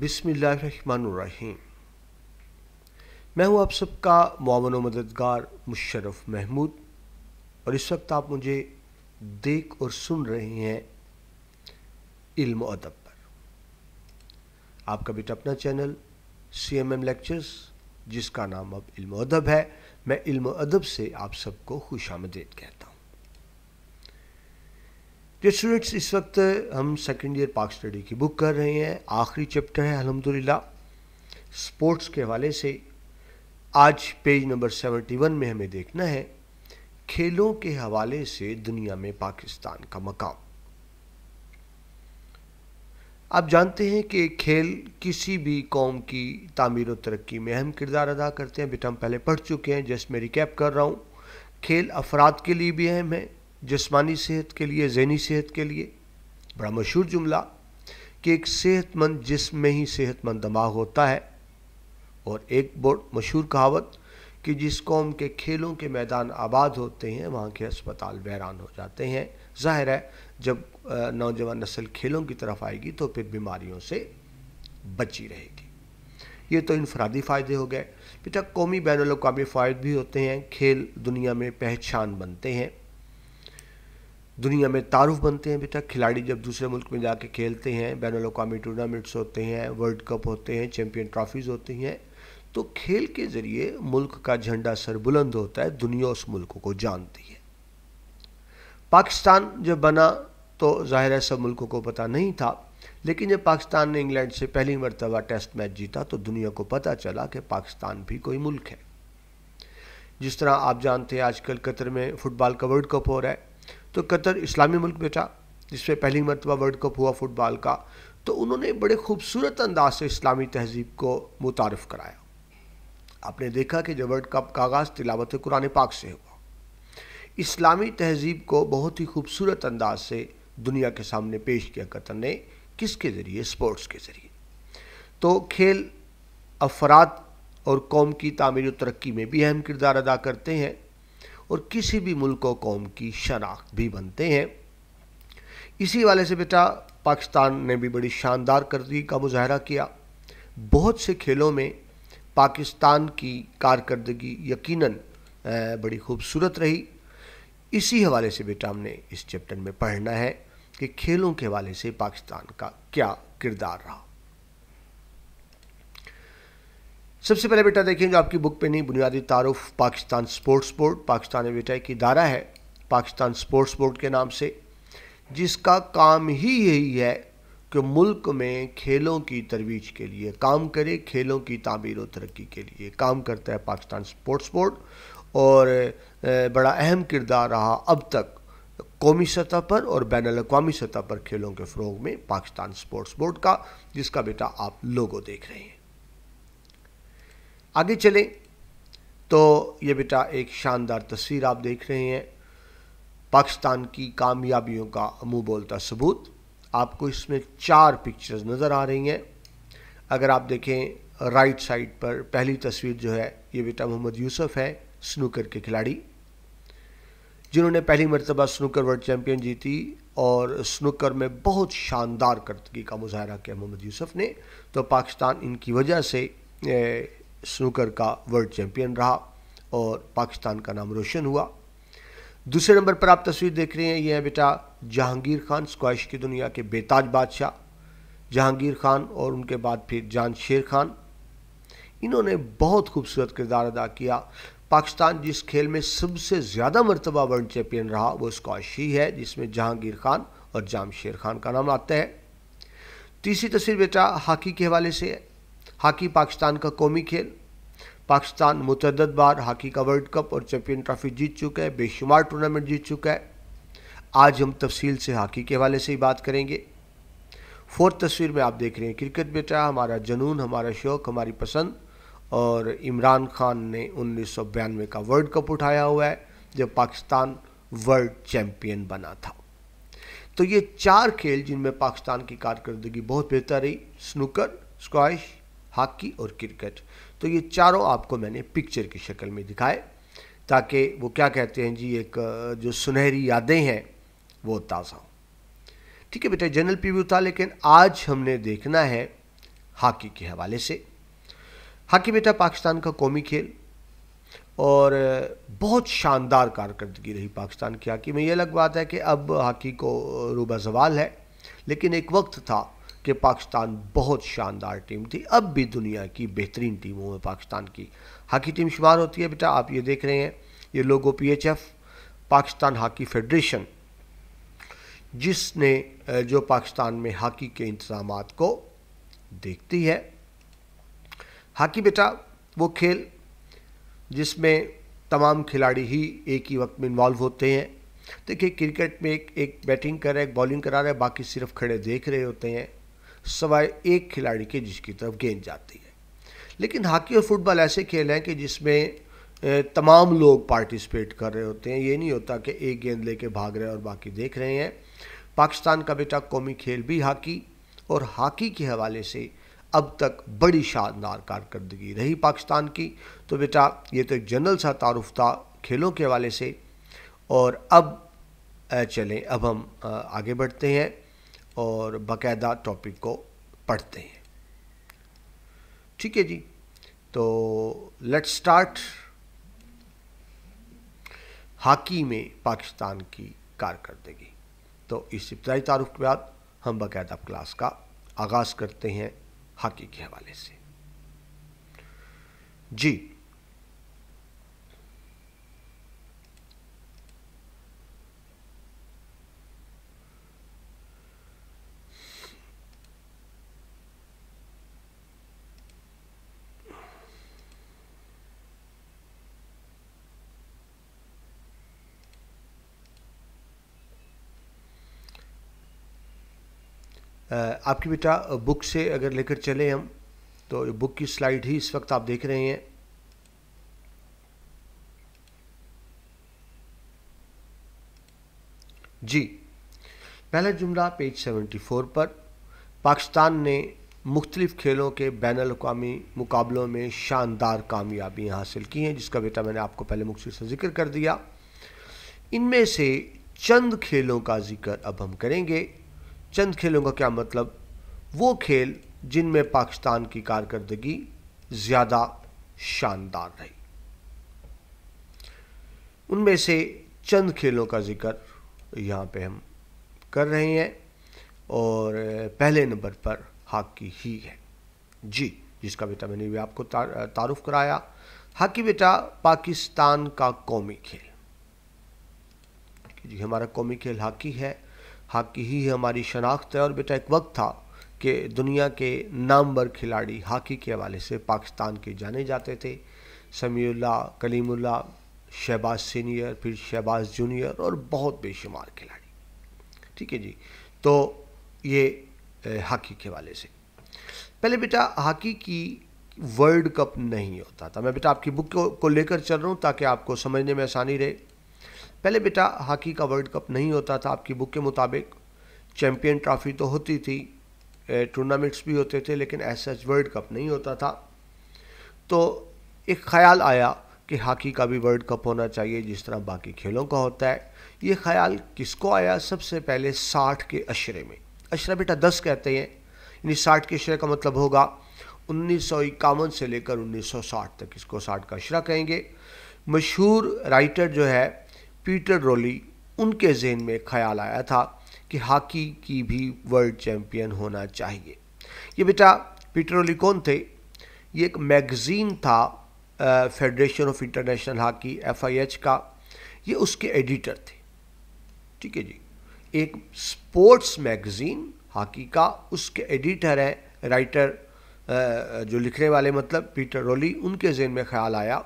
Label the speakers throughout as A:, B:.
A: बिस्मिल्लाहिर्रहमानुर्रहीम। मैं हूँ आप सबका मावन मददगार मुशरफ महमूद और इस वक्त आप मुझे देख और सुन रहे हैं इल्म अदब पर। आपका बेटा अपना channel C M M lectures जिसका नाम अब इल्म अदब है, मैं इल्म अदब से आप सबको खुश आमदेद कहता हूँ। जो स्टूडेंट्स इस वक्त हम सेकेंड ईयर पाक स्टडी की बुक कर रहे हैं। आखिरी चैप्टर है, अल्हम्दुलिल्लाह। स्पोर्ट्स के हवाले से आज पेज नंबर सेवेंटी वन में हमें देखना है, खेलों के हवाले से दुनिया में पाकिस्तान का मकाम। आप जानते हैं कि खेल किसी भी कौम की तामीर और तरक्की में अहम किरदार अदा करते हैं। बेटा हम पहले पढ़ चुके हैं, जस्ट मैं रिकैप कर रहा हूँ। खेल अफराद के लिए भी अहम है जिस्मानी सेहत के लिए जहनी सेहत के लिए। बड़ा मशहूर जुमला कि एक सेहतमंद जिसम में ही सेहतमंद दिमाग होता है। और एक बहुत मशहूर कहावत कि जिस कौम के खेलों के मैदान आबाद होते हैं, वहाँ के अस्पताल वैरान हो जाते हैं। ज़ाहिर है, जब नौजवान नस्ल खेलों की तरफ़ आएगी तो फिर बीमारियों से बची रहेगी। ये तो इनफरादी फ़ायदे हो गए। बेटा कौमी बैन अवी फ़ायदे भी होते हैं। खेल दुनिया में पहचान बनते हैं। दुनिया में तारुफ बनते हैं बेटा। खिलाड़ी जब दूसरे मुल्क में जाके खेलते हैं, बैन अवी टूर्नामेंट्स होते हैं वर्ल्ड कप होते हैं चैम्पियन ट्रॉफीज़ होती हैं तो खेल के ज़रिए मुल्क का झंडा सरबुलंद होता है, दुनिया उस मुल्क को जानती है। पाकिस्तान जब बना तो ज़ाहिर है सब मुल्कों को पता नहीं था, लेकिन जब पाकिस्तान ने इंग्लैंड से पहली मरतबा टेस्ट मैच जीता तो दुनिया को पता चला कि पाकिस्तान भी कोई मुल्क है। जिस तरह आप जानते हैं, आजकल कतर में फ़ुटबॉल का वर्ल्ड कप हो रहा है तो कतर इस्लामी मुल्क बेटा जिसमें पहली मरतबा वर्ल्ड कप हुआ फुटबॉल का तो उन्होंने बड़े खूबसूरत अंदाज से इस्लामी तहजीब को मुतारफ़ कराया। आपने देखा कि जब वर्ल्ड कप का आगाज़ तिलावत कुरान पाक से हुआ, इस्लामी तहजीब को बहुत ही खूबसूरत अंदाज से दुनिया के सामने पेश किया कतर ने किसके ज़रिए? स्पोर्ट्स के ज़रिए। तो खेल अफराद और कौम की तामीर तरक्की में भी अहम किरदार अदा करते हैं। और किसी भी मुल्क और कौम की शनाख्त भी बनते हैं। इसी वाले से बेटा पाकिस्तान ने भी बड़ी शानदार करदगी का मुजाहरा किया। बहुत से खेलों में पाकिस्तान की कारकर्दगी यकीनन बड़ी खूबसूरत रही। इसी हवाले से बेटा हमने इस चैप्टर में पढ़ना है कि खेलों के हवाले से पाकिस्तान का क्या किरदार रहा। सबसे पहले बेटा देखें जो आपकी बुक पे नहीं, बुनियादी तारुफ, पाकिस्तान स्पोर्ट्स बोर्ड, पाकिस्तान बेटा एक इदारा है, पाकिस्तान स्पोर्ट्स बोर्ड के नाम से, जिसका काम ही यही है कि मुल्क में खेलों की तरवीज के लिए काम करे, खेलों की तामीर और तरक्की के लिए काम करता है पाकिस्तान स्पोर्ट्स बोर्ड, और बड़ा अहम किरदार रहा अब तक कौमी सतह पर और बैन अवी सतह पर खेलों के फ़रोग में पाकिस्तान स्पोर्ट्स बोर्ड का, जिसका बेटा आप लोगों देख रहे हैं। आगे चलें। तो ये बेटा एक शानदार तस्वीर आप देख रहे हैं। पाकिस्तान की कामयाबियों का मुँह बोलता सबूत। आपको इसमें चार पिक्चर्स नज़र आ रही हैं। अगर आप देखें राइट साइड पर पहली तस्वीर जो है, ये बेटा मोहम्मद यूसुफ है स्नूकर के खिलाड़ी। जिन्होंने पहली मरतबा स्नूकर वर्ल्ड चैम्पियन जीती और स्नूकर में बहुत शानदार करतगी का मुजाहरा किया मोहम्मद यूसुफ ने। तो पाकिस्तान इनकी वजह से स्नूकर का वर्ल्ड चैम्पियन रहा और पाकिस्तान का नाम रोशन हुआ। दूसरे नंबर पर आप तस्वीर देख रहे हैं ये है बेटा जहांगीर खान, स्क्वाश की दुनिया के बेताज बादशाह। जहांगीर खान और उनके बाद फिर जान शेर खान। इन्होंने बहुत खूबसूरत किरदार अदा किया। पाकिस्तान जिस खेल में सबसे ज़्यादा मरतबा वर्ल्ड चैम्पियन रहा, वो स्क्वाश ही है, जिसमें जहांगीर खान और जाम शेर खान का नाम आता है। तीसरी तस्वीर बेटा हॉकी के हवाले से है। हॉकी पाकिस्तान का कौमी खेल। पाकिस्तान मुतद बार हॉकी का वर्ल्ड कप और चैम्पियन ट्रॉफी जीत चुका है, बेशुमार टूर्नामेंट जीत चुका है। आज हम तफसील से हॉकी के हवाले से ही बात करेंगे। फोर्थ तस्वीर में आप देख रहे हैं क्रिकेट बेटा, हमारा जनून, हमारा शौक़, हमारी पसंद। और इमरान खान ने उन्नीस का वर्ल्ड कप उठाया हुआ है, जब पाकिस्तान वर्ल्ड चैम्पियन बना था। तो ये चार खेल जिनमें पाकिस्तान की कारकर्दगी बहुत बेहतर रही, स्नूकर, स्क्वाश हॉकी और क्रिकेट। तो ये चारों आपको मैंने पिक्चर की शक्ल में दिखाए, ताकि वो क्या कहते हैं जी, एक जो सुनहरी यादें हैं, वो ताज़ा हो। ठीक है बेटा, जनरल प्रीव्यू था, लेकिन आज हमने देखना है हॉकी के हवाले से। हॉकी बेटा पाकिस्तान का कौमी खेल, और बहुत शानदार कारकर्दगी रही पाकिस्तान की हॉकी में। ये अलग बात है कि अब हॉकी को रूबा जवाल है, लेकिन एक वक्त था कि पाकिस्तान बहुत शानदार टीम थी। अब भी दुनिया की बेहतरीन टीमों में पाकिस्तान की हॉकी टीम शुमार होती है। बेटा, आप ये देख रहे हैं, ये logo PHF Pakistan hockey federation, जिसने जो पाकिस्तान में हॉकी के इंतज़ाम को देखती है। हॉकी बेटा, वो खेल जिसमें तमाम खिलाड़ी ही एक ही वक्त में इन्वॉल्व होते हैं। देखिए, क्रिकेट में एक एक बैटिंग कर रहा है, एक बॉलिंग करा रहा है, बाकी सिर्फ़ खड़े देख रहे होते हैं। सवाए एक खिलाड़ी के जिसकी तरफ़ गेंद जाती है। लेकिन हॉकी और फुटबॉल ऐसे खेल हैं कि जिसमें तमाम लोग पार्टिसिपेट कर रहे होते हैं। ये नहीं होता कि एक गेंद लेके भाग रहे हैं और बाकी देख रहे हैं। पाकिस्तान का बेटा कौमी खेल भी हॉकी और हॉकी के हवाले से अब तक बड़ी शानदार कारकर्दगी रही पाकिस्तान की। तो बेटा, ये तो एक जनरल सा तारुफ था खेलों के हवाले से। और अब चलें, अब हम आगे बढ़ते हैं। और बाकायदा टॉपिक को पढ़ते हैं। ठीक है जी तो लेट्स स्टार्ट हॉकी में पाकिस्तान की कारकर्दगी। तो इस इब्तदाई तारुफ के बाद हम बाकायदा क्लास का आगाज़ करते हैं हॉकी के हवाले से। जी आपकी बेटा बुक से अगर लेकर चले हम तो बुक की स्लाइड ही इस वक्त आप देख रहे हैं। जी, पहला जुमला पेज 74 पर, पाकिस्तान ने मुख्तलिफ़ खेलों के बैन अवी मुकाबलों में शानदार कामयाबियाँ हासिल की हैं, जिसका बेटा मैंने आपको पहले मुख्तर से ज़िक्र कर दिया। इनमें से चंद खेलों का ज़िक्र अब हम करेंगे। चंद खेलों का क्या मतलब? वो खेल जिनमें पाकिस्तान की कारकर्दगी ज़्यादा शानदार रही। उनमें से चंद खेलों का ज़िक्र यहाँ पे हम कर रहे हैं और पहले नंबर पर हॉकी ही है। जी, जिसका बेटा मैंने भी आपको तारुफ कराया। हॉकी बेटा पाकिस्तान का कौमी खेल। जी, हमारा कौमी खेल हॉकी है। हॉकी ही हमारी शनाख्त है। और बेटा एक वक्त था कि दुनिया के नामवर खिलाड़ी हॉकी के हवाले से पाकिस्तान के जाने जाते थे। समीउल्ला कलीमुल्ला शहबाज सीनियर फिर शहबाज जूनियर और बहुत बेशुमार खिलाड़ी। ठीक है जी? तो ये हॉकी के हवाले से। पहले बेटा हॉकी की वर्ल्ड कप नहीं होता था। मैं बेटा आपकी बुक को, को लेकर चल रहा हूँ ताकि आपको समझने में आसानी रहे। पहले बेटा, हॉकी का वर्ल्ड कप नहीं होता था, आपकी बुक के मुताबिक। चैम्पियन ट्रॉफी तो होती थी टूर्नामेंट्स भी होते थे, लेकिन ऐसा वर्ल्ड कप नहीं होता था। तो एक ख्याल आया कि हॉकी का भी वर्ल्ड कप होना चाहिए, जिस तरह बाकी खेलों का होता है। ये ख्याल किसको आया सबसे पहले साठ के अशरे में? अशरा बेटा दस कहते हैं। यानी साठ के अशरे का मतलब होगा उन्नीस सौ इक्यावन से लेकर उन्नीस सौ साठ तक इसको साठ का अशरा कहेंगे। मशहूर राइटर जो है पीटर रोली उनके जहन में ख्याल आया था कि हॉकी की भी वर्ल्ड चैम्पियन होना चाहिए। ये बेटा पीटर रोली कौन थे? ये एक मैगज़ीन था federation of international hockey F का। ये उसके एडिटर थे। ठीक है जी। एक स्पोर्ट्स मैगज़ीन हॉकी का उसके एडिटर हैं, राइटर जो लिखने वाले मतलब पीटर रोली, उनके जहन में ख्याल आया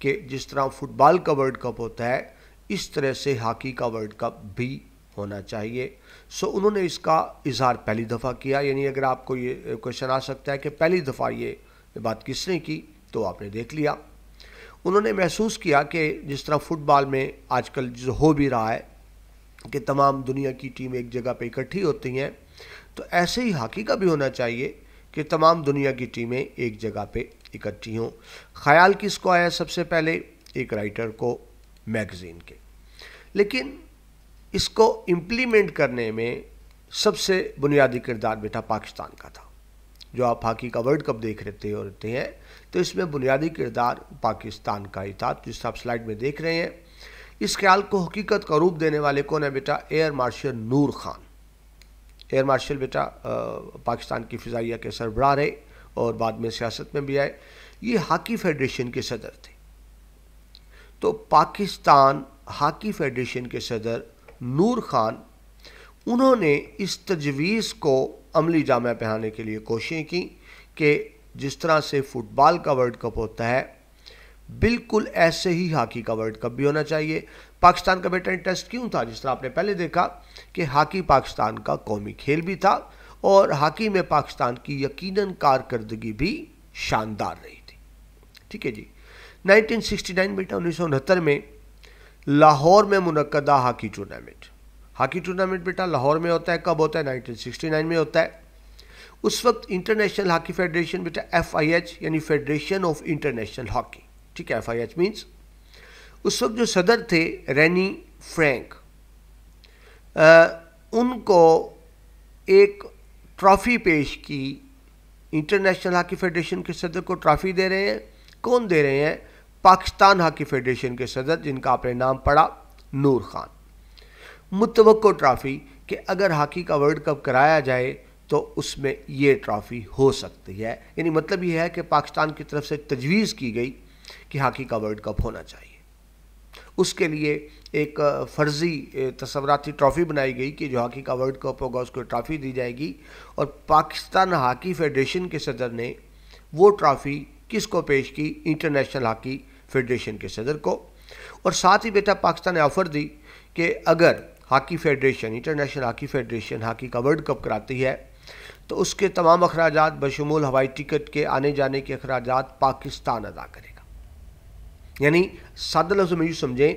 A: कि जिस तरह फुटबॉल का वर्ल्ड कप होता है इस तरह से हॉकी का वर्ल्ड कप भी होना चाहिए। सो उन्होंने इसका इजहार पहली दफ़ा किया। यानी अगर आपको ये क्वेश्चन आ सकता है कि पहली दफ़ा ये बात किसने की तो आपने देख लिया। उन्होंने महसूस किया कि जिस तरह फुटबॉल में आजकल जो हो भी रहा है कि तमाम दुनिया की टीम एक जगह पर इकट्ठी होती हैं तो ऐसे ही हॉकी का भी होना चाहिए कि तमाम दुनिया की टीमें एक जगह पे इकट्ठी हों। ख्याल किसको आया सबसे पहले? एक राइटर को। मैगज़ीन के। लेकिन इसको इम्प्लीमेंट करने में सबसे बुनियादी किरदार बेटा पाकिस्तान का था। जो आप हॉकी का वर्ल्ड कप देख रहे रहते हैं तो इसमें बुनियादी किरदार पाकिस्तान का ही था, जिस आप स्लाइड में देख रहे हैं। इस ख्याल को हकीकत का रूप देने वाले कौन है बेटा? Air marshal Noor Khan air marshal बेटा पाकिस्तान की फ़िज़ाइया के सरबराह रहे और बाद में सियासत में भी आए। ये हॉकी फेडरेशन के सदर थे। तो पाकिस्तान हॉकी फेडरेशन के सदर नूर खान, उन्होंने इस तजवीज़ को अमली जामा पहनाने के लिए कोशिशें की कि जिस तरह से फ़ुटबॉल का वर्ल्ड कप होता है, बिल्कुल ऐसे ही हॉकी का वर्ल्ड कप भी होना चाहिए। पाकिस्तान का बेटा इंटरेस्ट क्यों था? जिस तरह आपने पहले देखा कि हॉकी पाकिस्तान का कौमी खेल भी था और हॉकी में पाकिस्तान की यकीनन कारकर्दगी भी शानदार रही थी। ठीक है जी? 1969 बेटा उन्नीस सौ उनहत्तर में लाहौर में मुनदा हॉकी टूर्नामेंट। हॉकी टूर्नामेंट बेटा लाहौर में होता है, कब होता है? 1969 में होता है। उस वक्त इंटरनेशनल हॉकी फेडरेशन बेटा एफआईएच यानी फेडरेशन ऑफ़ इंटरनेशनल हॉकी। ठीक है, एफ़ आई एच मीन्स उस वक्त जो सदर थे, रैनी फ्रैंक उनको एक ट्रॉफ़ी पेश की। इंटरनेशनल हॉकी फेडरेशन के सदर को ट्रॉफ़ी दे रहे हैं। कौन दे रहे हैं? पाकिस्तान हॉकी फेडरेशन के सदर, जिनका आपने नाम पढ़ा, नूर खान। मुतवक़ ट्रॉफ़ी कि अगर हॉकी का वर्ल्ड कप कराया जाए तो उसमें ये ट्रॉफ़ी हो सकती है। यानी मतलब ये है कि पाकिस्तान की तरफ़ से तजवीज़ की गई कि हॉकी का वर्ल्ड कप होना चाहिए। उसके लिए एक फ़र्ज़ी तस्वराती ट्रॉफ़ी बनाई गई कि जो हॉकी का वर्ल्ड कप होगा, उसको ट्रॉफ़ी दी जाएगी। और पाकिस्तान हॉकी फेडरेशन के सदर ने वो ट्रॉफ़ी किसको पेश की? इंटरनेशनल हॉकी फेडरेशन के सदर को। और साथ ही बेटा पाकिस्तान ने ऑफ़र दी कि अगर hockey federation international hockey federation hockey का वर्ल्ड कप कराती है तो उसके तमाम अखराज बशमूल हवाई टिकट के आने जाने के अखराज पाकिस्तान अदा करेगा। यानी सादा लफ्ज़ में यूँ समझें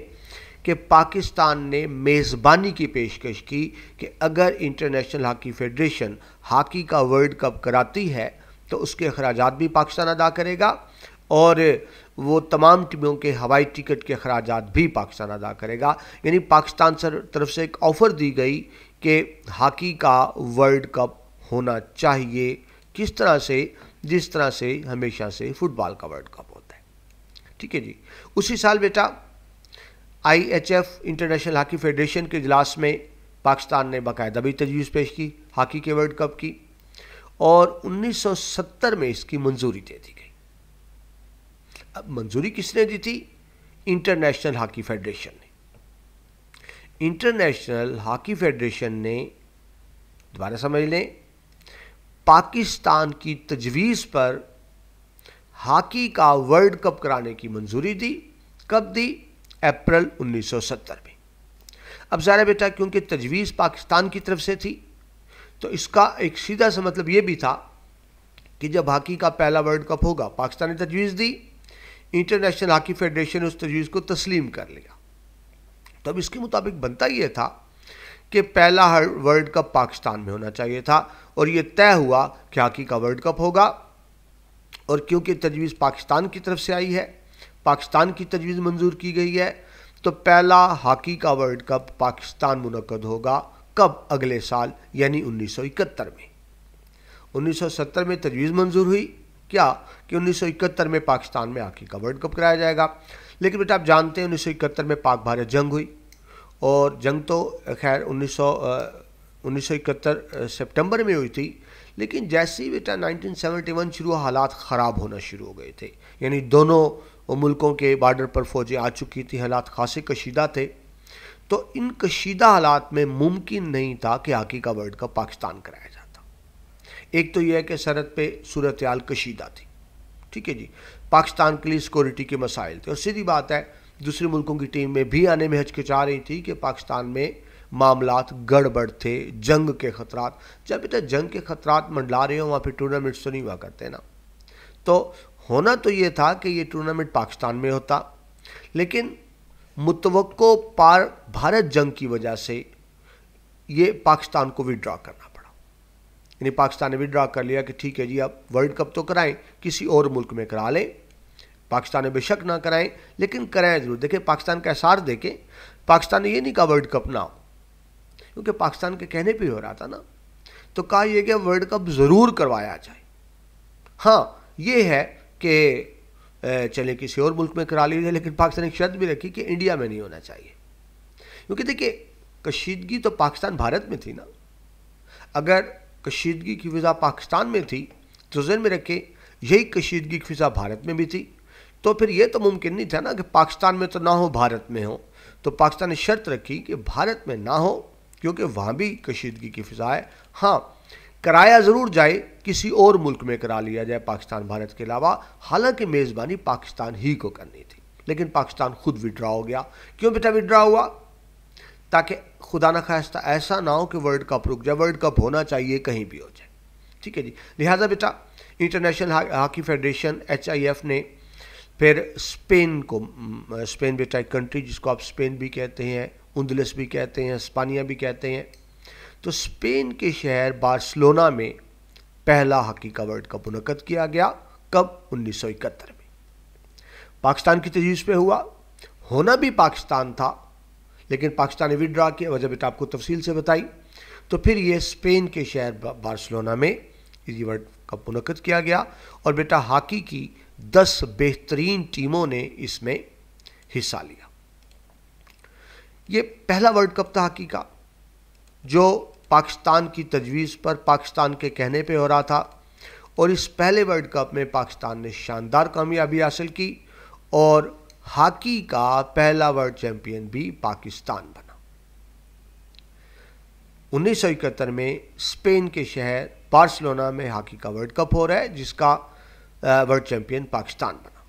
A: कि पाकिस्तान ने मेज़बानी की पेशकश की कि अगर इंटरनेशनल हॉकी फेडरेशन हॉकी का वर्ल्ड कप कराती है तो उसके अखराज भी पाकिस्तान अदा करेगा और वो तमाम टीमों के हवाई टिकट के अखराज भी पाकिस्तान अदा करेगा। यानी पाकिस्तान सर तरफ़ से एक ऑफ़र दी गई कि हॉकी का वर्ल्ड कप होना चाहिए। किस तरह से? जिस तरह से हमेशा से फुटबॉल का वर्ल्ड कप होता है। ठीक है जी। उसी साल बेटा आईएचएफ इंटरनेशनल हॉकी फेडरेशन के इजलास में पाकिस्तान ने बाकायदा भी तजवीज़ पेश की हॉकी के वर्ल्ड कप की और 1970 में इसकी मंजूरी दे दी मंजूरी किसने दी थी? इंटरनेशनल हॉकी फेडरेशन ने। इंटरनेशनल हॉकी फेडरेशन ने, दोबारा समझ लें, पाकिस्तान की तजवीज़ पर हॉकी का वर्ल्ड कप कराने की मंजूरी दी। कब दी? अप्रैल 1970 में। अब ज़ाहिर बेटा, क्योंकि तजवीज़ पाकिस्तान की तरफ़ से थी तो इसका एक सीधा सा मतलब ये भी था कि जब हॉकी का पहला वर्ल्ड कप होगा, पाकिस्तान ने तजवीज़ दी इंटरनेशनल हॉकी फेडरेशन ने उस तजवीज़ को तस्लीम कर लिया। तो अब इसके मुताबिक बनता यह था कि पहला वर्ल्ड कप पाकिस्तान में होना चाहिए था और ये तय हुआ कि हॉकी का वर्ल्ड कप होगा। और क्योंकि तजवीज़ पाकिस्तान की तरफ़ से आई है, पाकिस्तान की तजवीज़ मंजूर की गई है तो पहला हॉकी का वर्ल्ड कप पाकिस्तान मुनद होगा कब अगले साल, यानी 1971 में। 1970 में तजवीज़ मंजूर हुई क्या कि 1971 में पाकिस्तान में हॉकी का वर्ल्ड कप कराया जाएगा। लेकिन बेटा आप जानते हैं उन्नीस सौ इकहत्तर में पाक भारत जंग हुई और जंग तो खैर, उन्नीस उन्नीस सितंबर में हुई थी। लेकिन जैसे ही बेटा 1971 शुरू हालात ख़राब होना शुरू हो गए थे। यानी दोनों मुल्कों के बॉर्डर पर फ़ौजें आ चुकी थी, हालात खासे कशीदा थे। तो इन कशीदा हालात में मुमकिन नहीं था कि हॉकी का वर्ल्ड कप पाकिस्तान कराया जाता एक तो यह है कि सरहद पे सूरत हाल कशीदा थी। ठीक है जी? पाकिस्तान के लिए सिक्योरिटी के मसाइल थे। और सीधी बात है, दूसरे मुल्कों की टीम में भी आने में हचकिचा रही थी कि पाकिस्तान में मामला गड़बड़ थे, जंग के ख़तरात। जब बेटा जंग के ख़तरात मंडला रहे हो, वहाँ पे टूर्नामेंट्स तो नहीं हुआ करते ना। तो होना तो ये था कि ये टूर्नामेंट पाकिस्तान में होता। लेकिन मुतवक़ो पार भारत जंग की वजह से ये पाकिस्तान को विड्रॉ करना यानी पाकिस्तान ने विड्रॉ कर लिया कि ठीक है जी अब वर्ल्ड कप तो कराएँ, किसी और मुल्क में करा लें। पाकिस्तान ने बेशक ना कराएँ, लेकिन कराएँ ज़रूर। देखें, पाकिस्तान का एहसार देखें, पाकिस्तान ने ये नहीं कहा वर्ल्ड कप ना हो, क्योंकि पाकिस्तान के कहने पर हो रहा था ना। तो कहा यह कि वर्ल्ड कप ज़रूर करवाया जाए। हाँ ये है कि चले, किसी और मुल्क में करा लीजिए लेकिन पाकिस्तान एक शर्त भी रखी कि इंडिया में नहीं होना चाहिए। क्योंकि देखिए, कशीदगी तो पाकिस्तान, भारत में थी ना। अगर कशीदगी की फ़िज़ा पाकिस्तान में थी तो जहन में रखे, यही कशीदगी की फ़िज़ा भारत में भी थी। तो फिर ये तो मुमकिन नहीं था ना कि पाकिस्तान में तो ना हो, भारत में हो। तो पाकिस्तान ने शर्त रखी कि भारत में ना हो, क्योंकि वहाँ भी कशीदगी की फ़िज़ा है। हाँ कराया ज़रूर जाए, किसी और मुल्क में करा लिया जाए पाकिस्तान भारत के अलावा। हालाँकि मेज़बानी पाकिस्तान ही को करनी थी, लेकिन पाकिस्तान खुद विड्रा हो गया। क्यों बेटा विड्रा हुआ? ताकि खुदा न खास्ता ऐसा ना हो कि वर्ल्ड कप रुक जाए, वर्ल्ड कप होना चाहिए, कहीं भी हो जाए। ठीक है जी? लिहाजा बेटा, इंटरनेशनल हॉकी फेडरेशन, एचआईएफ ने फिर स्पेन को स्पेन बेटा एक कंट्री जिसको आप स्पेन भी कहते हैं, उंदलस भी कहते हैं, स्पानिया भी कहते हैं। तो स्पेन के शहर बार्सिलोना में पहला हॉकी का वर्ल्ड कप मुनद किया गया, कब? उन्नीस सौ इकहत्तर में। पाकिस्तान की तजवीज़ पे हुआ। होना भी पाकिस्तान था लेकिन पाकिस्तान ने विड्रा किया, वजह बेटा आपको तफसील से बताई। तो फिर ये स्पेन के शहर बार्सिलोना में ये वर्ल्ड कप मुनद किया गया और बेटा हॉकी की दस बेहतरीन टीमों ने इसमें हिस्सा लिया। ये पहला वर्ल्ड कप था हॉकी का, जो पाकिस्तान की तजवीज़ पर पाकिस्तान के कहने पे हो रहा था और इस पहले वर्ल्ड कप में पाकिस्तान ने शानदार कामयाबी हासिल की और हॉकी का पहला वर्ल्ड चैंपियन भी पाकिस्तान बना। उन्नीस सौ इकहत्तर में स्पेन के शहर बार्सिलोना में हॉकी का वर्ल्ड कप हो रहा है, जिसका वर्ल्ड चैंपियन पाकिस्तान बना।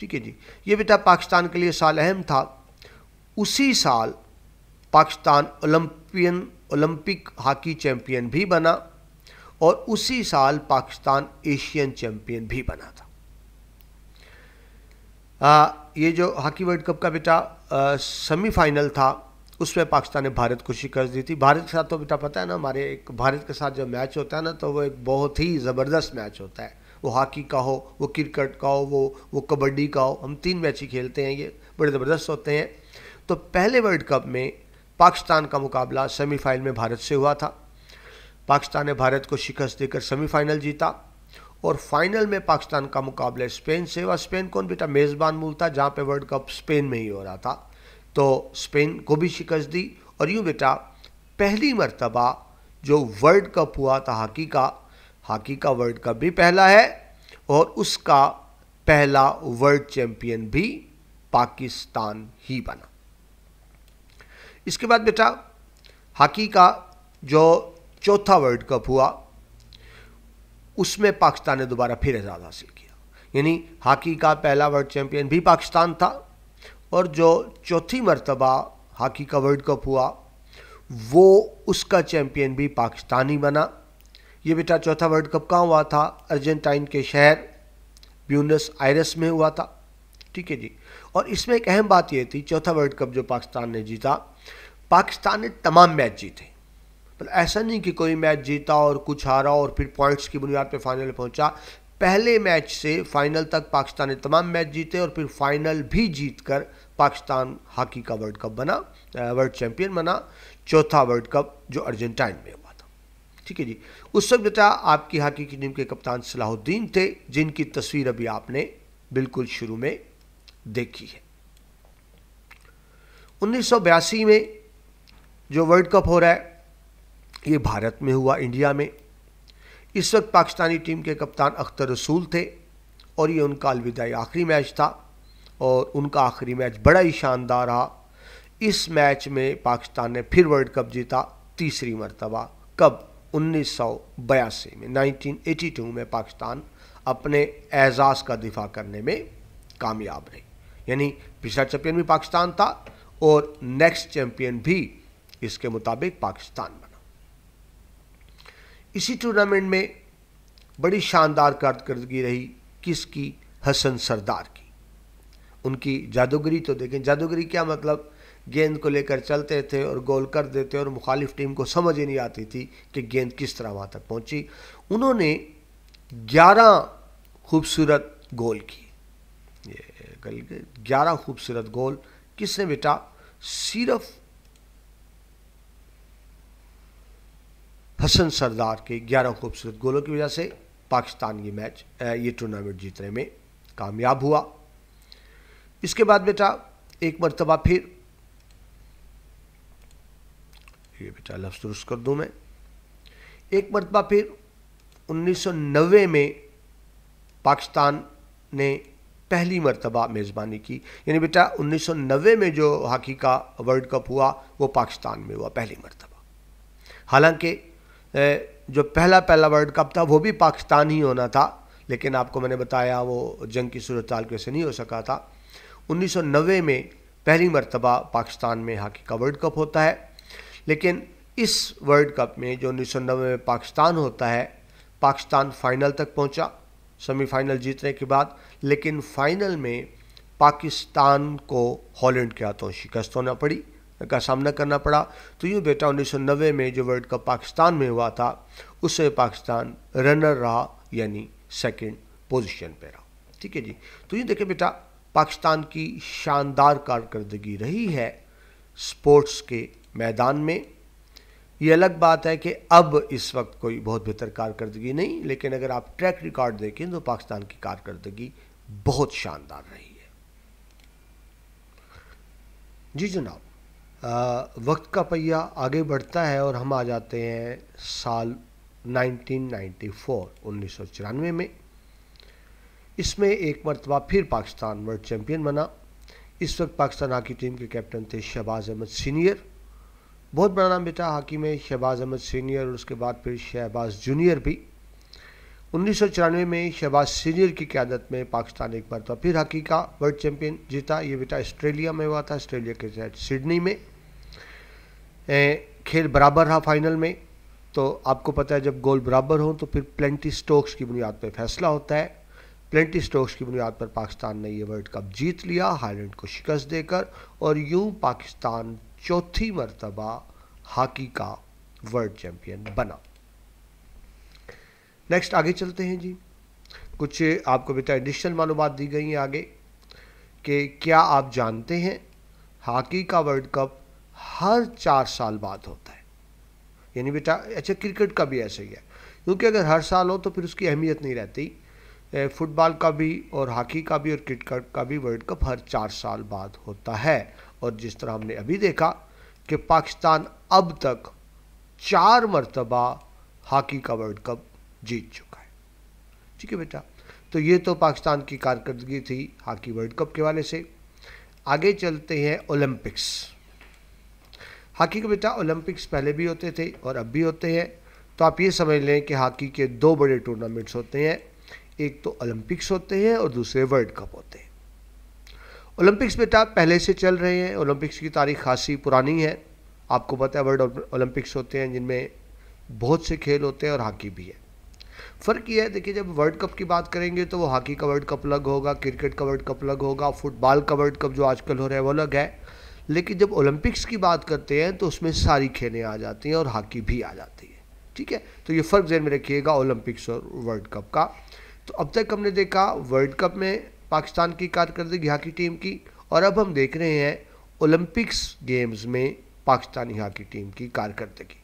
A: ठीक है जी। ये बेटा पाकिस्तान के लिए साल अहम था। उसी साल Pakistan Olympian, Olympic hockey champion भी बना और उसी साल पाकिस्तान एशियन चैंपियन भी बना था। आ, ये जो हॉकी वर्ल्ड कप का बेटा सेमीफाइनल था उसमें पाकिस्तान ने भारत को शिकस्त दी थी। भारत के साथ तो बेटा पता है ना हमारे एक भारत के साथ जब मैच होता है ना तो वो एक बहुत ही ज़बरदस्त मैच होता है। वो हॉकी का हो वो क्रिकेट का हो वो वो कबड्डी का हो हम तीन मैच ही खेलते हैं ये बड़े ज़बरदस्त होते हैं। तो पहले वर्ल्ड कप में पाकिस्तान का मुकाबला सेमीफाइनल में भारत से हुआ था। पाकिस्तान ने भारत को शिकस्त देकर सेमीफाइनल जीता। और फाइनल में पाकिस्तान का मुकाबला स्पेन से हुआ। स्पेन कौन बेटा? मेज़बान मुल्क था जहाँ पे वर्ल्ड कप स्पेन में ही हो रहा था। तो स्पेन को भी शिकस्त दी। और यूँ बेटा, पहली मरतबा जो वर्ल्ड कप हुआ था हॉकी का हॉकी का वर्ल्ड कप भी पहला है और उसका पहला वर्ल्ड चैम्पियन भी पाकिस्तान ही बना। इसके बाद बेटा, हॉकी का जो चौथा वर्ल्ड कप हुआ उसमें पाकिस्तान ने दोबारा फिर एजाज़ हासिल किया। यानी हॉकी का पहला वर्ल्ड चैम्पियन भी पाकिस्तान था और जो चौथी मरतबा हॉकी का वर्ल्ड कप हुआ, वो उसका चैम्पियन भी पाकिस्तानी बना। ये बेटा चौथा वर्ल्ड कप कहाँ हुआ था? अर्जेंटाइन के शहर ब्यूनस आयरस में हुआ था। ठीक है जी। और इसमें एक अहम बात यह थी, चौथा वर्ल्ड कप जो पाकिस्तान ने जीता, पाकिस्तान ने तमाम मैच जीते। मतलब ऐसा नहीं कि कोई मैच जीता और कुछ हारा और फिर पॉइंट्स की बुनियाद पर फाइनल पहुँचा। पहले मैच से फाइनल तक पाकिस्तान ने तमाम मैच जीते और फिर फाइनल भी जीतकर पाकिस्तान हॉकी का वर्ल्ड कप बना वर्ल्ड चैंपियन बना। चौथा वर्ल्ड कप जो अर्जेंटाइन में हुआ था। ठीक है जी। उस वक्त बेटा आपकी हॉकी की टीम के कप्तान सलाहुद्दीन थे, जिनकी तस्वीर अभी आपने बिल्कुल शुरू में देखी है। उन्नीस में जो वर्ल्ड कप हो रहा है ये भारत में हुआ, इंडिया में। इस वक्त पाकिस्तानी टीम के कप्तान अख्तर रसूल थे और ये उनका अलविदाई आखिरी मैच था और उनका आखिरी मैच बड़ा ही शानदार रहा। इस मैच में पाकिस्तान ने फिर वर्ल्ड कप जीता, तीसरी मरतबा। कब? उन्नीस सौ बयासी में 1982 में पाकिस्तान अपने एजाज़ का दिफा करने में कामयाब रही। यानी पिछला चैंपियन भी पाकिस्तान था और नेक्स्ट चैंपियन भी इसके मुताबिक पाकिस्तान इसी टूर्नामेंट में बड़ी शानदार कारकर्दगी रही किसकी? हसन सरदार की। उनकी जादूगरी तो देखें, जादूगरी क्या मतलब? गेंद को लेकर चलते थे और गोल कर देते और मुखालिफ टीम को समझ ही नहीं आती थी कि गेंद किस तरह वहाँ तक पहुँची। उन्होंने 11 खूबसूरत गोल की ये ग्यारह खूबसूरत गोल किसने बेटा? सिर्फ़ हसन सरदार के 11 खूबसूरत गोलों की वजह से पाकिस्तान ये मैच ये टूर्नामेंट जीतने में कामयाब हुआ। इसके बाद बेटा, एक मरतबा फिर। ये बेटा लफ्ज़ दुरुस्त कर दूँ मैं। एक मरतबा फिर 1990 में पाकिस्तान ने पहली मरतबा मेज़बानी की। यानी बेटा 1990 में जो हॉकी का वर्ल्ड कप हुआ, वो पाकिस्तान में हुआ पहली मरतबा। हालाँकि जो पहला पहला वर्ल्ड कप था, वो भी पाकिस्तान ही होना था, लेकिन आपको मैंने बताया वो जंग की सूरत हाल की वजह से नहीं हो सका था। 1990 में पहली मरतबा पाकिस्तान में हॉकी का वर्ल्ड कप होता है, लेकिन इस वर्ल्ड कप में जो उन्नीस में पाकिस्तान होता है, पाकिस्तान फाइनल तक पहुँचा सेमीफाइनल जीतने के बाद, लेकिन फाइनल में पाकिस्तान को हॉलैंड के हाथों शिकस्त होना पड़ी। का सामना करना पड़ा। तो यूँ बेटा 1990 में जो वर्ल्ड कप पाकिस्तान में हुआ था, उससे पाकिस्तान रनर रहा, यानी सेकंड पोजीशन पे रहा। ठीक है जी? तो यूँ देखें बेटा, पाकिस्तान की शानदार कारकर्दगी रही है स्पोर्ट्स के मैदान में। ये अलग बात है कि अब इस वक्त कोई बहुत बेहतर कारकर्दगी नहीं, लेकिन अगर आप ट्रैक रिकॉर्ड देखें तो पाकिस्तान की कारकर्दगी बहुत शानदार रही है। जी जनाब वक्त का पहिया आगे बढ़ता है और हम आ जाते हैं साल 1994 उन्नीस में। इसमें एक मरतबा फिर पाकिस्तान वर्ल्ड चैम्पियन बना। इस वक्त पाकिस्तान हॉकी टीम के कैप्टन थे शहबाज अहमद सीनियर। बहुत बड़ा नाम बेटा हॉकी में, शहबाज अहमद सीनियर और उसके बाद फिर शहबाज जूनियर भी। उन्नीस सौ चौरानवे में शहबाज सीनियर की क्यादत में पाकिस्तान एक बार तो फिर हॉकी का वर्ल्ड चैम्पियन जीता। ये बेटा ऑस्ट्रेलिया में हुआ था, ऑस्ट्रेलिया के सिडनी में। खेल बराबर रहा फाइनल में तो आपको पता है जब गोल बराबर हो तो फिर प्लेंटी स्टोक्स की बुनियाद पर फैसला होता है। प्लेंटी स्टोक्स की बुनियाद पर पाकिस्तान ने ये वर्ल्ड कप जीत लिया हाईलैंड को शिकस्त देकर, और यूँ पाकिस्तान चौथी मरतबा हॉकी का वर्ल्ड चैंपियन बना। नेक्स्ट आगे चलते हैं जी। कुछ आपको बेटा एडिशनल मालूम दी गई हैं आगे, कि क्या आप जानते हैं हॉकी का वर्ल्ड कप हर चार साल बाद होता है। यानी बेटा अच्छा क्रिकेट का भी ऐसा ही है। क्योंकि अगर हर साल हो तो फिर उसकी अहमियत नहीं रहती। फुटबॉल का भी और हॉकी का भी और क्रिकेट का भी वर्ल्ड कप हर चार साल बाद होता है। और जिस तरह हमने अभी देखा कि पाकिस्तान अब तक चार मरतबा हॉकी का वर्ल्ड कप जीत चुका है। ठीक है बेटा? तो ये तो पाकिस्तान की कारकर्दगी थी हॉकी वर्ल्ड कप के वाले से। आगे चलते हैं ओलंपिक्स। हॉकी के बेटा ओलंपिक्स पहले भी होते थे और अब भी होते हैं। तो आप ये समझ लें कि हॉकी के दो बड़े टूर्नामेंट्स होते हैं। एक तो ओलंपिक्स होते हैं और दूसरे वर्ल्ड कप होते हैं। ओलंपिक्स बेटा पहले से चल रहे हैं। ओलंपिक्स की तारीख खासी पुरानी है। आपको पता है वर्ल्ड ओलंपिक्स होते हैं जिनमें बहुत से खेल होते हैं और हॉकी भी है। फ़र्क यह है, देखिए जब वर्ल्ड कप की बात करेंगे तो वो हॉकी का वर्ल्ड कप अलग होगा, क्रिकेट का वर्ल्ड कप अलग होगा, फुटबॉल का वर्ल्ड कप जो आजकल हो रहा है वो अलग है। लेकिन जब ओलंपिक्स की बात करते हैं तो उसमें सारी खेलें आ जाती हैं और हॉकी भी आ जाती है। ठीक है? तो ये फ़र्क जहन में रखिएगा ओलंपिक्स और वर्ल्ड कप का। तो अब तक हमने देखा, वर्ल्ड कप में पाकिस्तान की कारकर्दगी हॉकी टीम की, और अब हम देख रहे हैं ओलंपिक्स गेम्स में पाकिस्तानी हॉकी टीम की कारकर्दगी।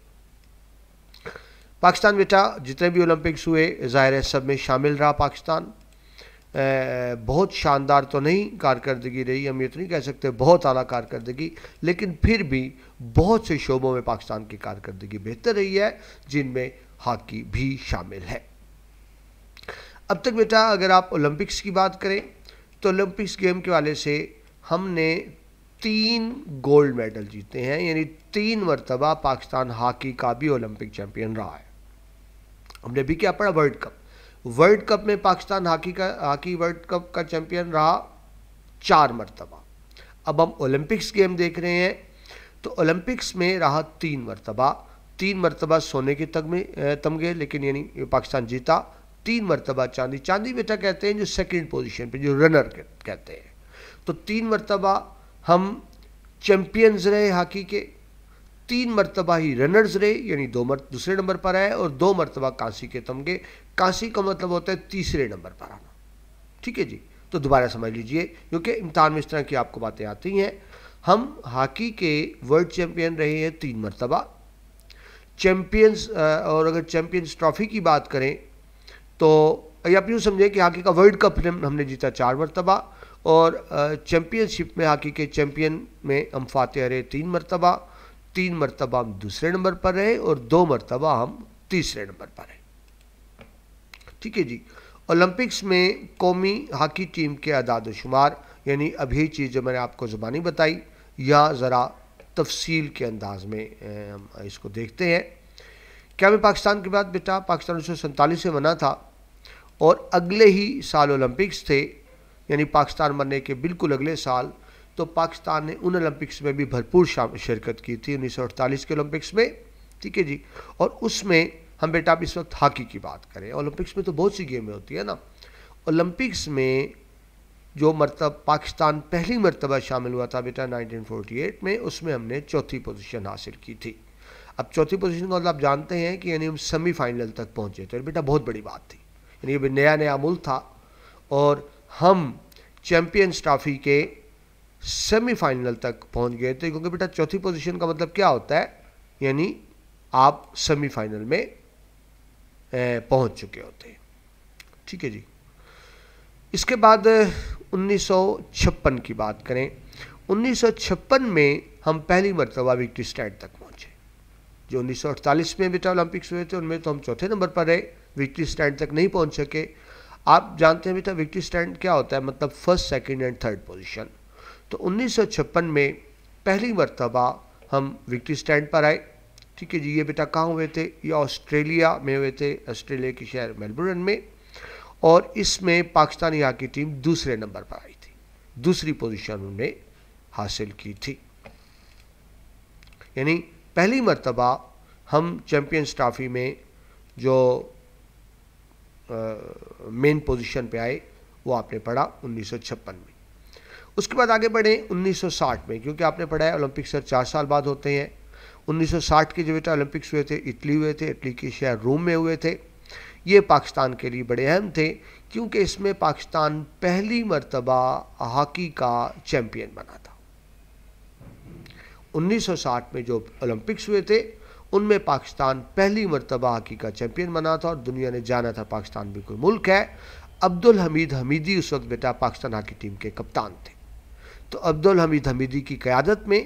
A: पाकिस्तान बेटा, जितने भी ओलंपिक्स हुए, ज़ाहिर है सब में शामिल रहा पाकिस्तान। बहुत शानदार तो नहीं कारकर्दगी रही, हम ये तो नहीं कह सकते बहुत अला कारकर्दगी, लेकिन फिर भी बहुत से शोबों में पाकिस्तान की कारकर्दगी बेहतर रही है, जिनमें हॉकी भी शामिल है। अब तक बेटा, अगर आप ओलंपिक्स की बात करें तो ओलंपिक्स गेम के वाले से हमने तीन गोल्ड मेडल जीते हैं, यानी तीन मरतबा पाकिस्तान हॉकी का भी ओलंपिक चैम्पियन रहा है। हमने भी क्या पढ़ा? World cup. वर्ल्ड कप में पाकिस्तान हॉकी का, हॉकी वर्ल्ड कप का चैंपियन रहा चार मरतबा। अब हम ओलंपिक्स गेम देख रहे हैं तो ओलंपिक्स में रहा तीन मरतबा। तीन मरतबा सोने के तगमे तमगे, लेकिन यानी पाकिस्तान जीता। तीन मरतबा चांदी। चांदी बेटा कहते हैं जो सेकंड पोजीशन पे, जो रनर कहते हैं। तो तीन मरतबा हम चैंपियंस रहे हॉकी के। तीन मरतबा ही रनर्स रहे, यानी दो मर दूसरे नंबर पर आए और दो मरतबा कांसी के तमगे कांसी का मतलब होता है तीसरे नंबर पर आना। ठीक है जी? तो दोबारा समझ लीजिए, क्योंकि इम्तहान में इस तरह की आपको बातें आती हैं। हम हॉकी के वर्ल्ड चैंपियन रहे हैं तीन मरतबा। चैंपियंस और अगर चैंपियंस ट्रॉफी की बात करें तो आप यूँ समझें कि हॉकी का वर्ल्ड कप हमने जीता चार मरतबा और चैम्पियनशिप में हॉकी के चैम्पियन में हम फातह रहे तीन मरतबा। तीन मरतबा हम दूसरे नंबर पर रहे और दो मरतबा हम तीसरे नंबर पर रहे। ठीक है जी। ओलंपिक्स में कौमी हॉकी टीम के अदाद शुमार, यानी अभी चीज़ जो मैंने आपको ज़बानी बताई, या ज़रा तफसील के अंदाज में हम इसको देखते हैं। क्या मैं पाकिस्तान के बाद बेटा? पाकिस्तान उन्नीस से बना था और अगले ही साल ओलंपिक्स थे, यानी पाकिस्तान बनने के बिल्कुल अगले साल तो पाकिस्तान ने उन ओलंपिक्स में भी भरपूर शिरकत की थी, उन्नीस सौ अड़तालीस के ओलंपिक्स में। ठीक है जी? और उसमें हम बेटा अब इस वक्त हॉकी की बात करें। ओलंपिक्स में तो बहुत सी गेमें होती है ना। ओलंपिक्स में जो मरतब, पाकिस्तान पहली मरतबा शामिल हुआ था बेटा 1948 में, उसमें हमने चौथी पोजीशन हासिल की थी। अब चौथी पोजीशन का मतलब आप जानते हैं कि यानी हम सेमीफाइनल तक पहुँचे थे बेटा बहुत बड़ी बात थी। यानी नया नया मुल्क था और हम चैम्पियंस ट्रॉफी के सेमीफाइनल तक पहुँच गए थे, क्योंकि बेटा चौथी पोजीशन का मतलब क्या होता है? यानी आप सेमीफाइनल में पहुँच चुके होते। हैं ठीक है जी। इसके बाद 1956 की बात करें। 1956 में हम पहली मरतबा विक्ट्री स्टैंड तक पहुँचे। जो 1948 में बेटा ओलंपिक्स हुए थे, उनमें तो हम चौथे नंबर पर रहे विक्ट्री स्टैंड तक नहीं पहुँच सके। आप जानते हैं बेटा विक्ट्री स्टैंड क्या होता है? मतलब first second and third position तो 1956 में पहली मरतबा हम विक्ट्री स्टैंड पर आए। ठीक है जी, ये बेटा कहाँ हुए थे? ये ऑस्ट्रेलिया में हुए थे, ऑस्ट्रेलिया के शहर मेलबर्न में। और इसमें पाकिस्तानी हॉकी टीम दूसरे नंबर पर आई थी। दूसरी पोजीशन उन्होंने हासिल की थी। यानी पहली मरतबा हम चैम्पियंस ट्रॉफी में जो मेन पोजीशन पे आए, वो आपने पढ़ा उन्नीस में। उसके बाद आगे बढ़े 1960 में, क्योंकि आपने पढ़ा है ओलंपिक्स सर चार साल बाद होते हैं। 1960 के जो बेटा ओलंपिक्स हुए थे, इटली हुए थे, इटली के शहर रोम में हुए थे, ये पाकिस्तान के लिए बड़े अहम थे, क्योंकि इसमें पाकिस्तान पहली मरतबा हॉकी का चैम्पियन बना था। 1960 में जो ओलंपिक्स हुए थे, उनमें पाकिस्तान पहली मरतबा हॉकी का चैंपियन बना था और दुनिया ने जाना था पाकिस्तान भी कोई मुल्क है। अब्दुल हमीद हमीदी उस वक्त बेटा पाकिस्तान हॉकी टीम के कप्तान थे। तो अब्दुल हमीद हमीदी की क़्यादत में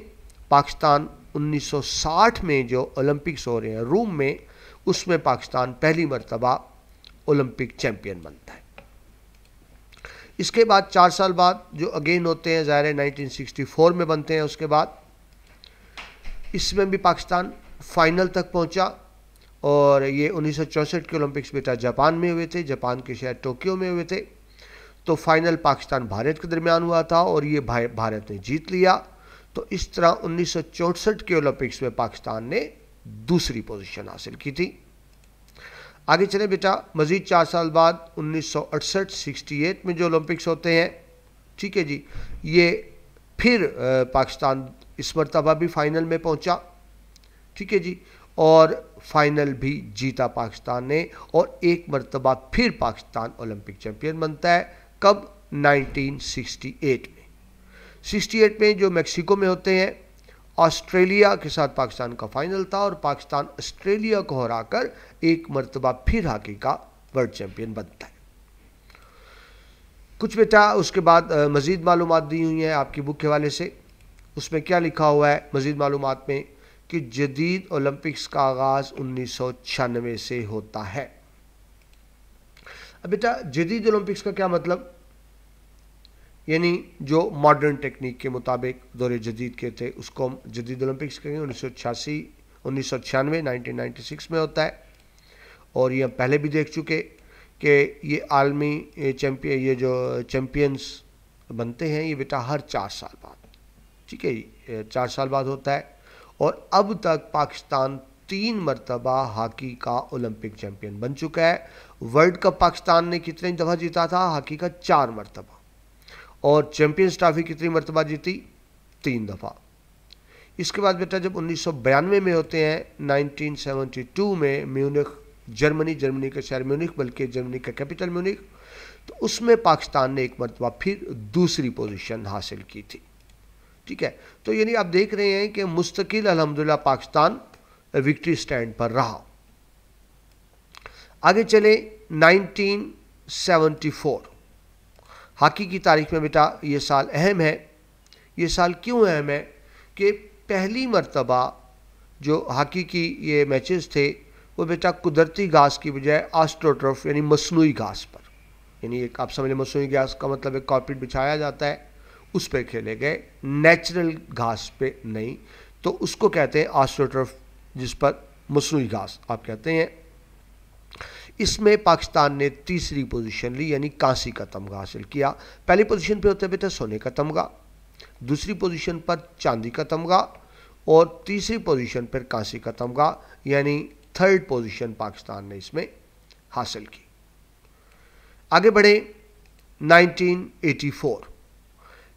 A: पाकिस्तान 1960 में जो ओलंपिक्स हो रहे हैं, रूम में, उसमें पाकिस्तान पहली मरतबा ओलंपिक चैम्पियन बनता है। इसके बाद चार साल बाद जो अगेन होते हैं, ज़ाहिर नाइनटीन में बनते हैं उसके बाद, इसमें भी पाकिस्तान फाइनल तक पहुँचा और ये उन्नीस सौ चौंसठ के ओलंपिक्स बेटा जापान में हुए थे, जापान के शहर टोक्यो में हुए थे। तो फाइनल पाकिस्तान भारत के दरमियान हुआ था और ये भारत ने जीत लिया। तो इस तरह उन्नीस के ओलंपिक्स में पाकिस्तान ने दूसरी पोजीशन हासिल की थी। आगे चले बेटा, मज़ीद चार साल बाद उन्नीस सौ में जो ओलंपिक्स होते हैं, ठीक है जी, ये फिर पाकिस्तान इस मरतबा भी फाइनल में पहुँचा, ठीक है जी, और फाइनल भी जीता पाकिस्तान ने, और एक मरतबा फिर पाकिस्तान ओलंपिक चैंपियन बनता है। कब? 1968 में। 68 में जो मैक्सिको में होते हैं, ऑस्ट्रेलिया के साथ पाकिस्तान का फाइनल था और पाकिस्तान ऑस्ट्रेलिया को हराकर एक मरतबा फिर हॉकी का वर्ल्ड चैंपियन बनता है। कुछ बेटा, उसके बाद मज़ीद मालूम दी हुई हैं आपकी बुक के हवाले से। उसमें क्या लिखा हुआ है मज़ीद मालूम में? कि जदीद ओलंपिक्स का आगाज़ उन्नीस सौ छियानवे से होता है। अब बेटा जदीद ओलंपिक्स का क्या मतलब? यानी जो मॉडर्न टेक्निक के मुताबिक दौरे जदीद के थे, उसको हम जदीद ओलंपिक्स कहेंगे, उन्नीस सौ छियासी, उन्नीस सौ छियानवे, नाइनटीन नाइन्टी सिक्स में होता है। और ये हम पहले भी देख चुके कि ये आलमी चैम्पियन ये जो चैम्पियंस बनते हैं, ये बेटा हर चार साल बाद। ठीक है चार साल बाद होता है। और अब तक पाकिस्तान तीन मरतबा हॉकी का ओलंपिक चैंपियन बन चुका है। वर्ल्ड कप पाकिस्तान ने कितनी दफ़ा जीता था? हॉकी का चार मरतबा। और चैंपियंस ट्रॉफी कितनी मरतबा जीती? तीन दफ़ा। इसके बाद बेटा जब उन्नीस में होते हैं 1972 में म्यूनिख, जर्मनी जर्मनी का शहर म्यूनिख, बल्कि जर्मनी का कैपिटल म्यूनिख तो उसमें पाकिस्तान ने एक मरतबा फिर दूसरी पोजीशन हासिल की थी। ठीक है? तो यानी आप देख रहे हैं कि मुस्तकिल अलहमदिल्ला पाकिस्तान विक्ट्री स्टैंड पर रहा। आगे चले। 1974 हॉकी की तारीख में बेटा ये साल अहम है। ये साल क्यों अहम है? कि पहली मरतबा जो हॉकी की ये मैचेस थे, वो बेटा कुदरती घास की बजाय आस्ट्रोट्रफ यानी मसनू घास पर। यानी एक आप समझ लें मसनू घास का मतलब एक कॉर्पेट बिछाया जाता है, उस पर खेले गए, नेचुरल घास पे नहीं। तो उसको कहते हैं आस्ट्रोट्रफ जिस पर मसनू घास आप कहते हैं। इसमें पाकिस्तान ने तीसरी पोजीशन ली, यानी कांसी का तमगा हासिल किया। पहली पोजीशन पे होते बेटा सोने का तमगा, दूसरी पोजीशन पर चांदी का तमगा, और तीसरी पोजीशन पर कांसी का तमगा, यानी थर्ड पोजीशन पाकिस्तान ने इसमें हासिल की। आगे बढ़े 1984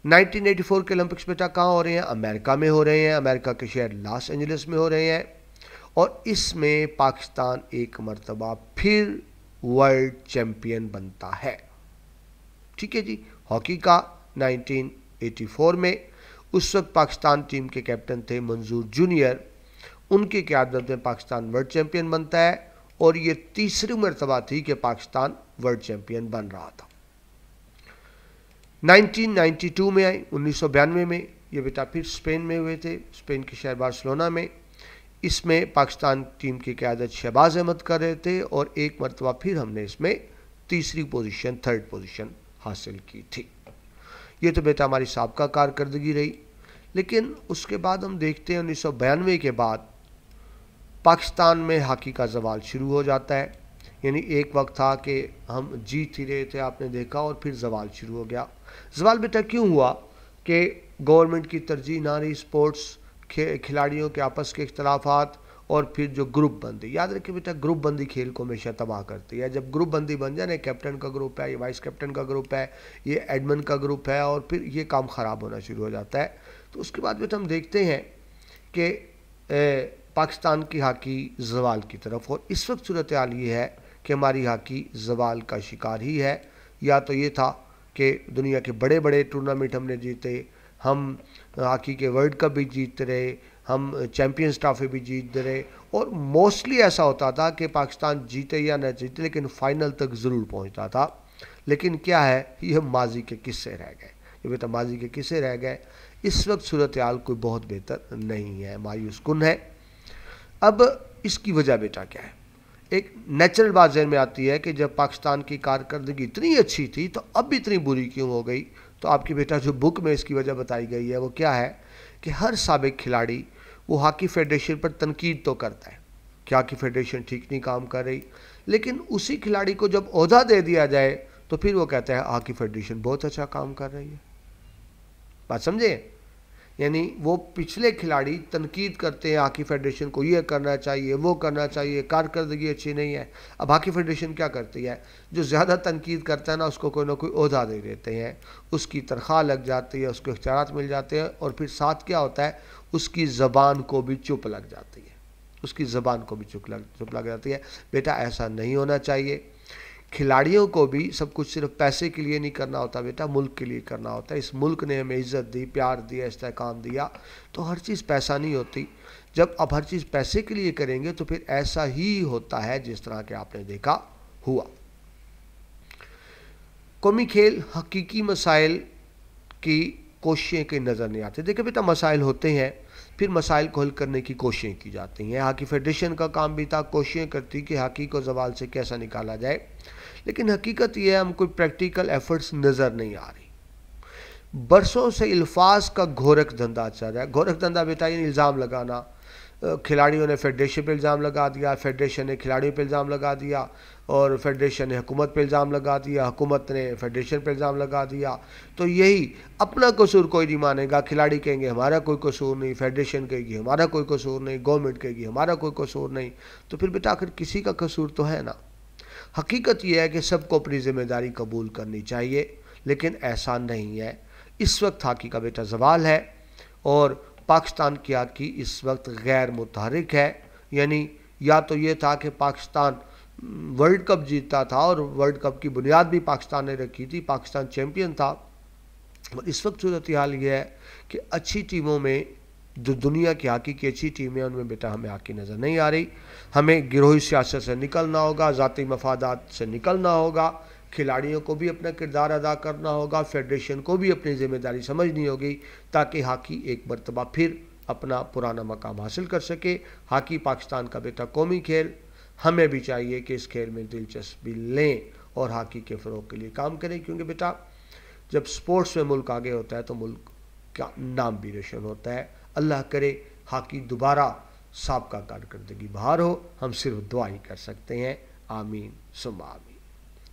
A: 1984 के ओलंपिक्स बेटा कहाँ हो रहे हैं? अमेरिका में हो रहे हैं। अमेरिका के शहर लॉस एंजलिस में हो रहे हैं। और इसमें पाकिस्तान एक मरतबा फिर वर्ल्ड चैंपियन बनता है। ठीक है जी? हॉकी का 1984 में उस वक्त पाकिस्तान टीम के कैप्टन थे मंजूर जूनियर। उनकी क्यादत में पाकिस्तान वर्ल्ड चैंपियन बनता है और ये तीसरी मरतबा थी कि पाकिस्तान वर्ल्ड चैंपियन बन रहा था। 1992 में आई उन्नीस में। ये बेटा फिर स्पेन में हुए थे। स्पेन के शहर बार्सिलोना में। इसमें पाकिस्तान टीम की क्यादत शहबाज अहमद कर रहे थे और एक मरतबा फिर हमने इसमें तीसरी पोजीशन थर्ड पोजीशन हासिल की थी। ये तो बेटा हमारी सबका कारकर्दगी रही। लेकिन उसके बाद हम देखते हैं उन्नीस के बाद पाकिस्तान में हॉकी का जवाल शुरू हो जाता है। यानी एक वक्त था कि हम जीत ही रहे थे, आपने देखा, और फिर जवाल शुरू हो गया। जवाल बेटा क्यों हुआ कि गवर्नमेंट की तरजीह ना रही स्पोर्ट्स खिलाड़ियों के आपस के अख्तलाफात और फिर जो ग्रुप बंदी। याद रखिए बेटा, ग्रुप बंदी खेल को हमेशा तबाह करती है। जब ग्रुप बंदी बन जाए कैप्टन का ग्रुप है, ये वाइस कैप्टन का ग्रुप है, ये एडमन का ग्रुप है, और फिर ये काम ख़राब होना शुरू हो जाता है। तो उसके बाद बेटा हम देखते हैं कि पाकिस्तान की हॉकी जवाल की तरफ़। और इस वक्त सूरत हाल ये है कि हमारी हॉकी जवाल का शिकार ही है। या तो ये था कि दुनिया के बड़े बड़े टूर्नामेंट हमने जीते, हम हॉकी के वर्ल्ड कप भी जीतते रहे, हम चैम्पियंस ट्रॉफी भी जीतते रहे। और मोस्टली ऐसा होता था कि पाकिस्तान जीते या न जीते, लेकिन फाइनल तक ज़रूर पहुँचता था। लेकिन क्या है, ये माजी के किस्से रह गए। ये बेटा माजी के किस्से रह गए। इस वक्त सूरत हाल कोई बहुत बेहतर नहीं है, मायूस कन है। अब इसकी वजह बेटा क्या है? एक नेचुरल बात जहन में आती है कि जब पाकिस्तान की कारकर्दगी इतनी अच्छी थी तो अब इतनी बुरी क्यों हो गई? तो आपकी बेटा जो बुक में इसकी वजह बताई गई है, वो क्या है कि हर सबक खिलाड़ी वो हॉकी फेडरेशन पर तनकीद तो करता है। कि हॉकी फेडरेशन ठीक नहीं काम कर रही, लेकिन उसी खिलाड़ी को जब अहदा दे दिया जाए तो फिर वो कहता है, हॉकी फेडरेशन बहुत अच्छा काम कर रही है। बात समझे? यानी वो पिछले खिलाड़ी तनकीद करते हैं, हॉकी फेडरेशन को ये करना चाहिए, वो करना चाहिए, कारकर्दगी अच्छी नहीं है। अब हॉकी फेडरेशन क्या करती है? जो ज़्यादा तनकीद करता है ना, उसको कोई ना कोई अहदा दे देते हैं। उसकी तनख्वाह लग जाती है, उसको इख्तियार मिल जाते हैं और फिर साथ क्या होता है? उसकी ज़बान को भी चुप लग जाती है। उसकी ज़बान को भी चुप लग चुप लग जाती है। बेटा, ऐसा नहीं होना चाहिए। खिलाड़ियों को भी सब कुछ सिर्फ़ पैसे के लिए नहीं करना होता बेटा, मुल्क के लिए करना होता है। इस मुल्क ने हमें इज़्ज़त दी, प्यार दिया इस्तेकाम दिया तो हर चीज़ पैसा नहीं होती। जब आप हर चीज़ पैसे के लिए करेंगे तो फिर ऐसा ही होता है जिस तरह के आपने देखा हुआ। कौमी खेल हकीकी मसाइल की कोशिशें कहीं नज़र नहीं आती। देखिए बेटा, मसाइल होते हैं, फिर मसाइल को हल करने की कोशिशें की जाती हैं। हाकी फेडरेशन का काम भी था, कोशिशें करती कि हाकी को जवाल से कैसा निकाला जाए। लेकिन हकीकत यह है, हम कोई प्रैक्टिकल एफर्ट्स नज़र नहीं आ रही। बरसों से अल्फाज का घोरक धंधा चल रहा है। घोरक धंधा बेटा ये इल्ज़ाम लगाना। खिलाड़ियों ने फेडरेशन पर इल्ज़ाम लगा दिया फेडरेशन ने खिलाड़ियों पर इल्ज़ाम लगा दिया और फेडरेशन ने हुकूमत पर इल्ज़ाम लगा दिया, हुकूमत ने फेडरेशन पर इल्ज़ाम लगा दिया। तो यही, अपना कसूर कोई नहीं मानेगा। खिलाड़ी कहेंगे, हमारा कोई कसूर नहीं। फेडरेशन कहेगी, हमारा कोई कसूर नहीं। गवर्नमेंट कहेगी, हमारा कोई कसूर नहीं। तो फिर बेटा आखिर किसी का कसूर तो है ना? हकीकत यह है कि सबको अपनी ज़िम्मेदारी कबूल करनी चाहिए, लेकिन ऐसा नहीं है। इस वक्त हाकी का बेटा जवाल है और पाकिस्तान की हाकी इस वक्त गैर मुतहरक है। यानी या तो ये था कि पाकिस्तान वर्ल्ड कप जीतता था और वर्ल्ड कप की बुनियाद भी पाकिस्तान ने रखी थी, पाकिस्तान चैम्पियन था। और इस वक्त सूरत हाल यह है कि अच्छी टीमों में जो दुनिया की हाकी की अच्छी टीमें, उनमें बेटा हमें हाकी नज़र नहीं आ रही। हमें गिरोही सियासत से निकलना होगा, ज़ाती मफादात से निकलना होगा। खिलाड़ियों को भी अपना किरदार अदा करना होगा, फेडरेशन को भी अपनी ज़िम्मेदारी समझनी होगी, ताकि हाकी एक मरतबा फिर अपना पुराना मकाम हासिल कर सके। हाकी पाकिस्तान का बेटा कौमी खेल। हमें भी चाहिए कि इस खेल में दिलचस्पी लें और हाकी के फ़रोग के लिए काम करें, क्योंकि बेटा जब स्पोर्ट्स में मुल्क आगे होता है तो मुल्क का नाम भी रोशन होता है। अल्लाह करे हाकी दोबारा सबका कारकर्दगी बाहर हो। हम सिर्फ़ दुआ ही कर सकते हैं। आमीन सुम आमीन।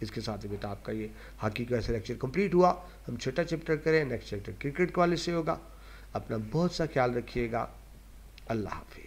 A: इसके साथ ही बेटा आपका ये हाकी का लेक्चर कंप्लीट हुआ। हम छोटा चैप्टर करें नेक्स्ट चैप्टर क्रिकेट वाले से होगा। अपना बहुत सा ख्याल रखिएगा। अल्लाह हाफिज़।